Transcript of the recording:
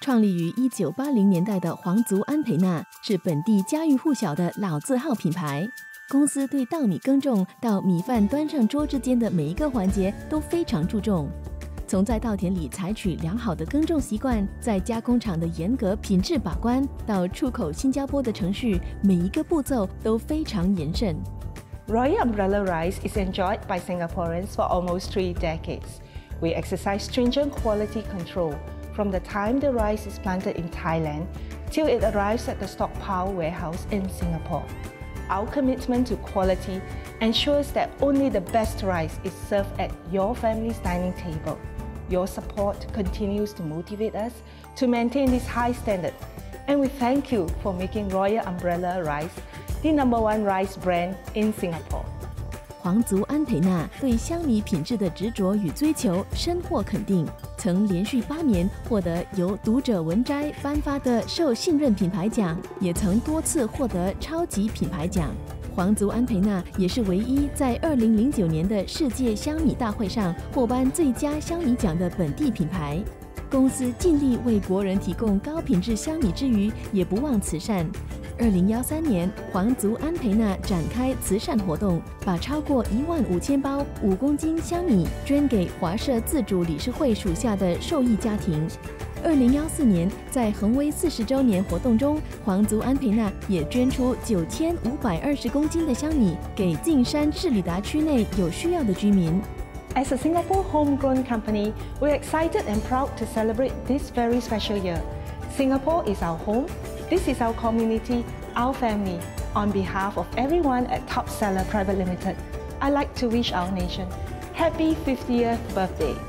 创立于一九八零年代的皇族安培纳是本地家喻户晓的老字号品牌。公司对稻米耕种到米饭端上桌之间的每一个环节都非常注重。从在稻田里采取良好的耕种习惯，在加工厂的严格品质把关，到出口新加坡的程序，每一个步骤都非常严慎。Royal Umbrella Rice is enjoyed by Singaporeans for almost three decades. We exercise stringent quality control from the time the rice is planted in Thailand till it arrives at the stockpile warehouse in Singapore. Our commitment to quality ensures that only the best rice is served at your family's dining table. Your support continues to motivate us to maintain this high standard, and we thank you for making Royal Umbrella Rice the number one rice brand in Singapore. 皇族安培纳对香米品质的执着与追求深获肯定，曾连续八年获得由读者文摘颁发的受信任品牌奖，也曾多次获得超级品牌奖。皇族安培纳也是唯一在二零零九年的世界香米大会上获颁最佳香米奖的本地品牌。公司尽力为国人提供高品质香米之余，也不忘慈善。二零幺三年，皇族安培纳展开慈善活动，把超过一万五千包五公斤香米捐给华社自主理事会属下的受益家庭。二零幺四年，在恒威四十周年活动中，皇族安培纳也捐出九千五百二十公斤的香米给径山智里达区内有需要的居民。As a Singapore homegrown company, we're excited and proud to celebrate this very special year. Singapore is our home, this is our community, our family. On behalf of everyone at Top Seller Private Limited, I'd like to wish our nation happy 50th birthday.